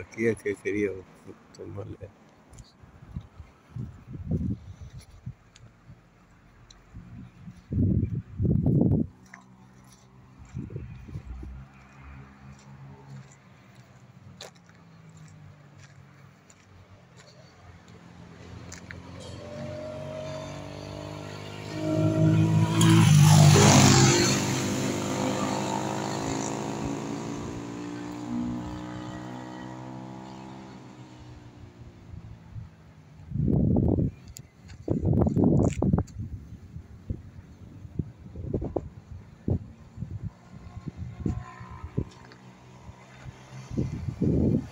Aquí es que he querido tomarle. どうも。